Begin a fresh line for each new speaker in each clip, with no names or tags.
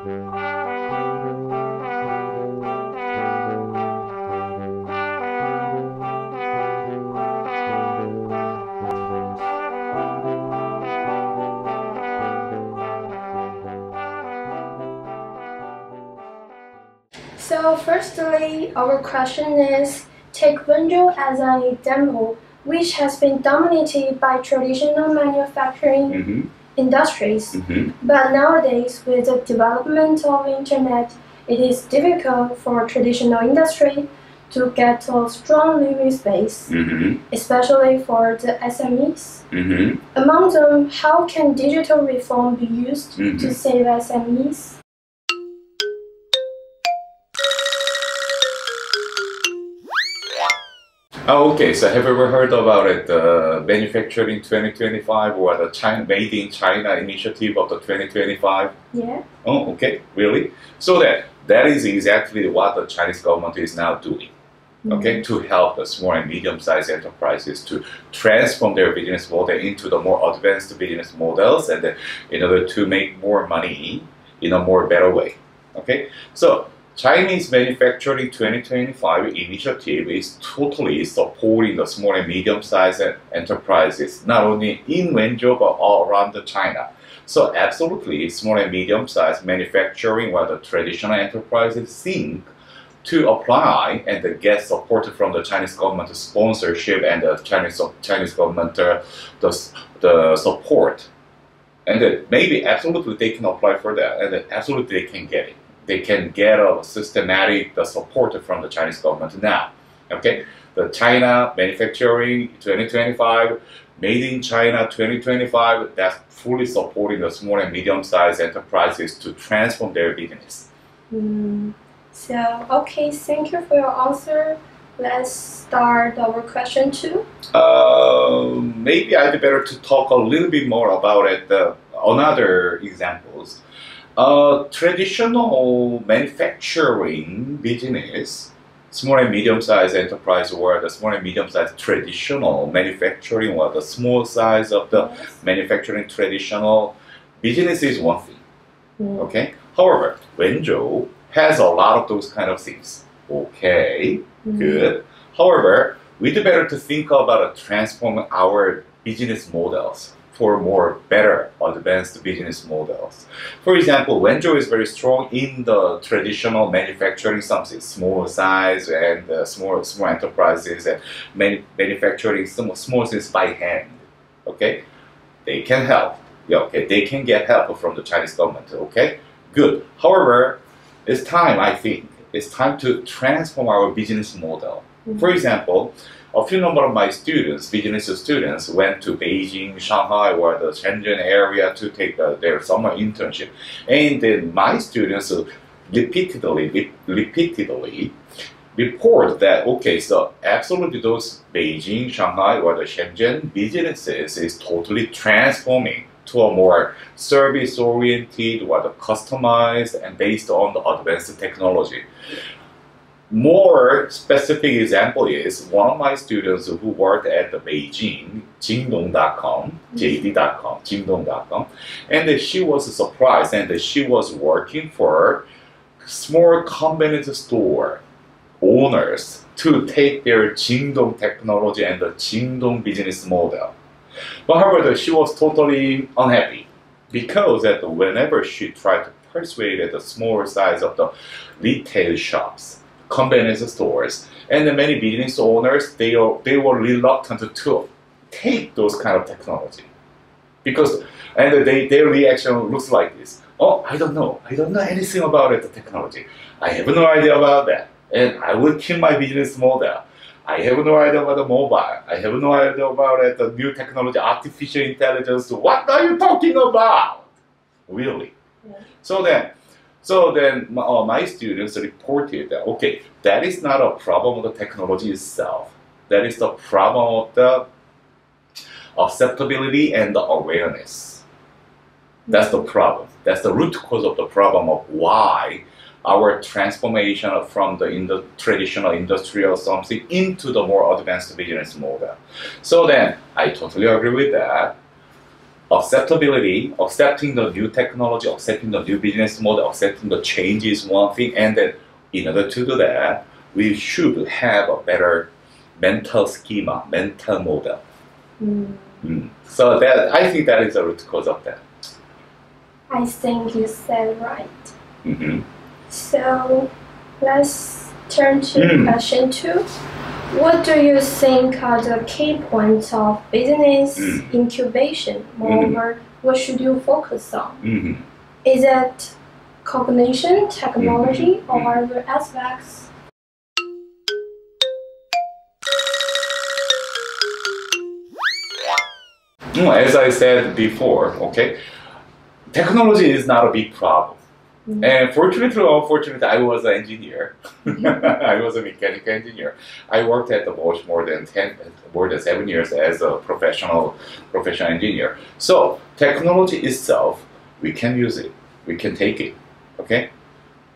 So firstly, our question is, take Wenzhou as a demo, which has been dominated by traditional manufacturing
Mm-hmm.
Industries.
Mm-hmm.
But nowadays, with the development of internet, it is difficult for traditional industry to get a strong living space,
Mm-hmm.
especially for the SMEs.
Mm-hmm.
Among them, how can digital reform be used to
Mhm.
save SMEs?
Oh, okay. So have you ever heard about it, the Manufacturing 2025 or the China Made in China initiative of the 2025?
Yeah.
Oh, okay. Really? So that that is exactly what the Chinese government is now doing. Okay, mm-hmm. to help the small and medium-sized enterprises to transform their business model into the more advanced business models, and in order to make more money in a more better way. Okay, so Chinese Manufacturing 2025 initiative is totally supporting the small and medium-sized enterprises, not only in Wenzhou but all around China. So absolutely, small and medium-sized manufacturing, where the traditional enterprises think to apply and get support from the Chinese government sponsorship and the Chinese Chinese government uh, the, the support, and uh, maybe absolutely they can apply for that, and absolutely they can get it. They can get a systematic the support from the Chinese government now. Okay, the China Manufacturing 2025, Made in China 2025, that's fully supporting the small and medium-sized enterprises to transform their business.
Mm, so, okay, thank you for your answer. Let's start our question two.
Uh, maybe I'd better to talk a little bit more about it. Uh, another examples. Uh, traditional manufacturing business, small and medium-sized enterprise, or the small and medium-sized traditional manufacturing, or the small size of the
Yes.
manufacturing traditional business is one thing.
Mm,
Okay. However, Wenzhou has a lot of those kind of things. Okay.
mm,
Good. However, we'd better to think about uh, transforming our business models for more better advanced business models. For example, Wenzhou is very strong in the traditional manufacturing something, small size and uh, small small enterprises and manu- manufacturing some small things by hand. Okay, they can help. Yeah, okay, they can get help from the Chinese government. Okay, good. However, it's time. I think it's time to transform our business model.
mm.
For example, a few number of my students, business students, went to Beijing, Shanghai, or the Shenzhen area to take uh, their summer internship. And then my students repeatedly, re- repeatedly report that, okay, so absolutely those Beijing, Shanghai, or the Shenzhen businesses is totally transforming to a more service-oriented or the customized and based on the advanced technology more specific example is one of my students who worked at the Beijing, Jingdong.com, mm-hmm. JD.com, Jingdong.com, and she was surprised and she was working for small convenience store owners to take their Jingdong technology and the Jingdong business model. But however, she was totally unhappy because that whenever she tried to persuade the small size of the retail shops, convenience stores, and the many business owners, they are, they were reluctant to take those kind of technology because and they, their reaction looks like this. Oh, I don't know. I don't know anything about it, the technology. I have no idea about that, and I will keep my business model. I have no idea about the mobile. I have no idea about it, the new technology, artificial intelligence. What are you talking about? Really?
Yeah.
So then, so then my, uh, my students reported that okay, that is not a problem of the technology itself. That is the problem of the acceptability and the awareness. That's the problem. That's the root cause of the problem of why our transformation from the, in the traditional industrial something into the more advanced business model. So then, I totally agree with that. Acceptability, accepting the new technology, accepting the new business model, accepting the change is one thing, and then in order to do that, we should have a better mental schema, mental model.
Mm.
Mm. So that I think that is the root cause of that.
I think you said right.
hmm
So let's turn to
Mm.
question two. What do you think are the key points of business
Mm.
incubation? Moreover, what should you focus on?
hmm
Is it cognition, technology,
Mhm.
or other aspects?
Mm, As I said before, okay, technology is not a big problem.
Mm.
And fortunately or unfortunately, I was an engineer. I was a mechanical engineer. I worked at the Bosch more than ten, more than seven years as a professional professional engineer. So technology itself, we can use it. We can take it. Okay,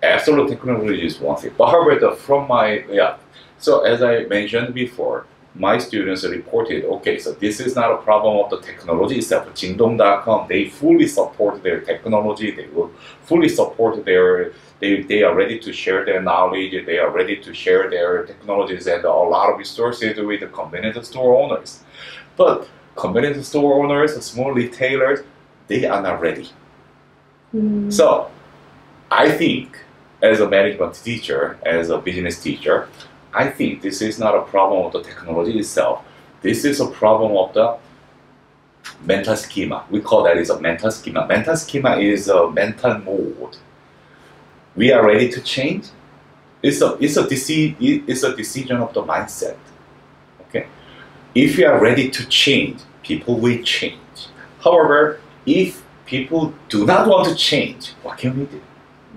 absolute technology is one thing. But however, the, from my yeah. So as I mentioned before, my students reported, okay, so this is not a problem of the technology itself. Jingdong.com, they fully support their technology. They will fully support their, they, they are ready to share their knowledge. They are ready to share their technologies and a lot of resources with the convenience store owners. But convenience store owners, small retailers, they are not ready.
Mm.
So, I think as a management teacher, as a business teacher, I think this is not a problem of the technology itself. This is a problem of the mental schema. We call that is a mental schema. Mental schema is a mental mode. We are ready to change. It's a it's a deci- it's a decision of the mindset. Okay, if you are ready to change, people will change. However, if people do not want to change, what can we do?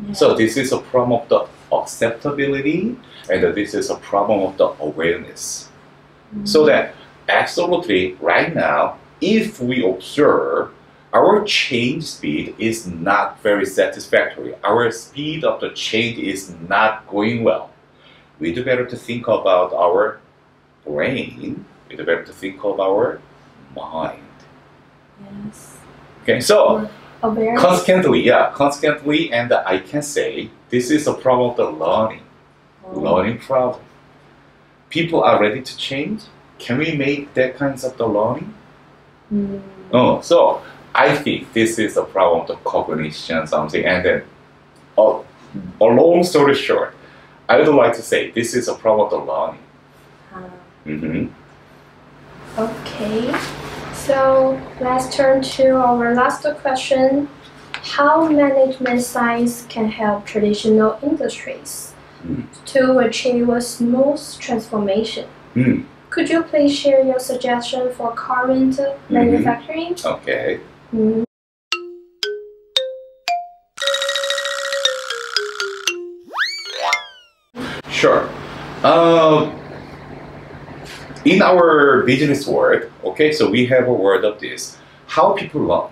Yeah.
So this is a problem of the acceptability, and this is a problem of the awareness. So mm-hmm. that absolutely right now, if we observe our change speed is not very satisfactory, our speed of the change is not going well, we do better to think about our brain, we do better to think of our mind.
yes.
Okay, so
Awareness.
constantly, yeah, constantly, and I can say this is a problem of the learning,
Oh.
learning problem. People are ready to change. Can we make that kinds of the learning?
Mm.
Oh, so I think this is a problem of the cognition, something, and then, oh, a long story short, I would like to say this is a problem of the learning.
Ah.
hmm
Okay, so let's turn to our last question. How management science can help traditional industries
Mm.
to achieve a smooth transformation?
Mm.
Could you please share your suggestion for current manufacturing?
Okay.
Mm.
Sure. Um, in our business world, okay, so we have a word of this. How people learn.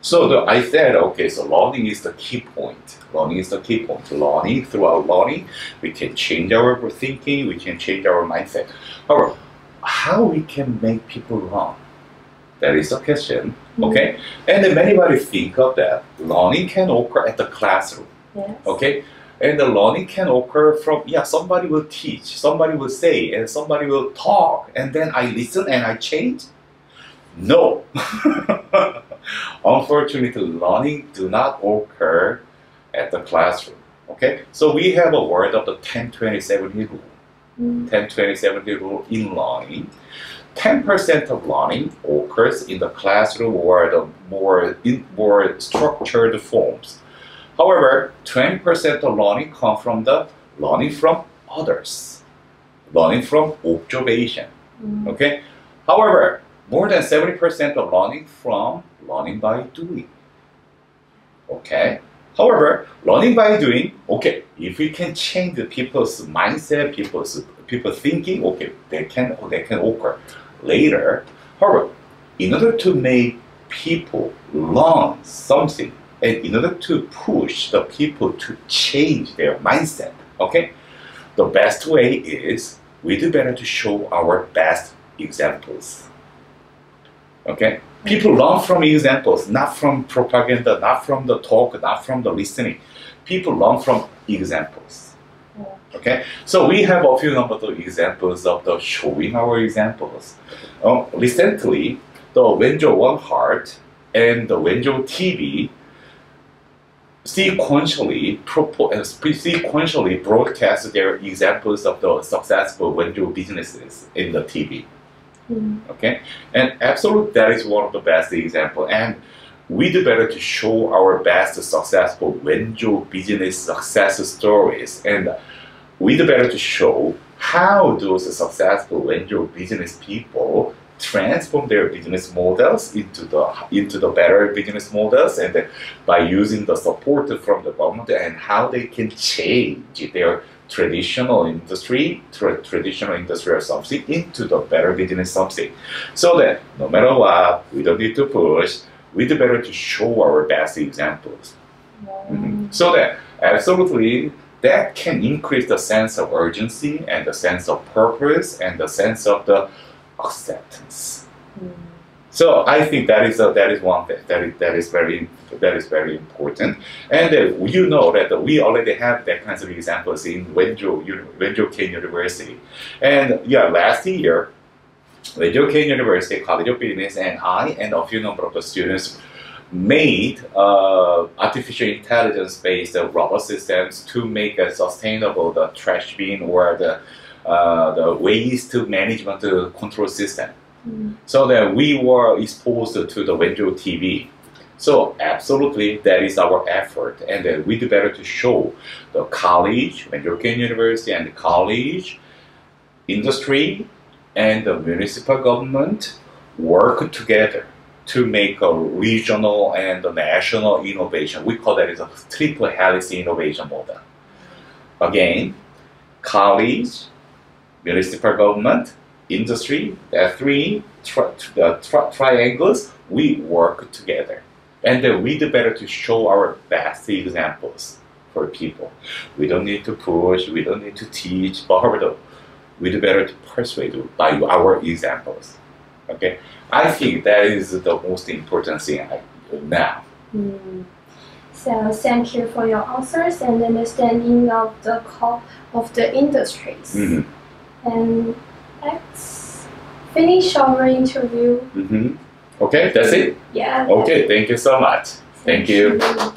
So the, I said, okay, so learning is the key point. Learning is the key point. Learning, throughout learning, we can change our thinking, we can change our mindset. However, how we can make people learn? That is the question, mm-hmm. okay? And then anybody think of that. Learning can occur at the classroom.
Yes.
Okay? And the learning can occur from, yeah, somebody will teach, somebody will say, and somebody will talk, and then I listen and I change? No. Unfortunately, learning do not occur at the classroom. Okay? So we have a word of the 10 20 70 rule.
Mm.
10 20 70 rule in learning. 10% of learning occurs in the classroom or the more in more structured forms. However, 20% of learning come from the learning from others, learning from observation.
Mm.
Okay. However, more than 70% of learning from learning by doing. Okay. However, learning by doing, okay, if we can change the people's mindset, people's people thinking, okay, they can they can occur later. However, in order to make people learn something, and in order to push the people to change their mindset, okay, the best way is we do better to show our best examples. Okay, People learn from examples, not from propaganda, not from the talk, not from the listening. People learn from examples. Okay, so we have a few number of examples of the showing our examples. Um, recently, the Wenzhou One Heart and the Wenzhou TV sequentially uh, sequentially broadcast their examples of the successful Wenzhou businesses in the TV.
Mm.
Okay, and absolutely that is one of the best example. And we do better to show our best successful Wenzhou business success stories, and we do better to show how those successful Wenzhou business people transform their business models into the into the better business models and then by using the support from the government and how they can change their traditional industry tra- traditional industrial something into the better business something so that no matter what we don't need to push we do better to show our best examples. Mhm. so that absolutely that can increase the sense of urgency and the sense of purpose and the sense of the acceptance.
Mm.
So I think that is a, that is one that is that is very that is very important. And uh, you know that we already have that kinds of examples in Wenzhou Wenzhou University. And yeah, last year, Wenzhou Kean University College of Business and I and a few number of the students made uh, artificial intelligence based uh, robot systems to make a sustainable the trash bin or the the waste management uh, control system
Mm.
so that we were exposed to the Wenzhou TV. So absolutely, that is our effort, and then we do better to show the college, Wenzhou Kean University, and the college, industry, and the municipal government work together to make a regional and a national innovation. We call that is a triple helix innovation model. Again, college, municipal government, industry, the three tri- the tri- triangles, we work together. And then we do better to show our best examples for people. We don't need to push, we don't need to teach, but we do better to persuade by our examples. Okay? I think that is the most important thing I, now.
Mm. So thank you for your answers and understanding of the call of the industries.
Mhm.
And let's finish our interview.
Mhm. Okay, that's it.
Yeah.
Okay, thank you so much. Thank you.
you.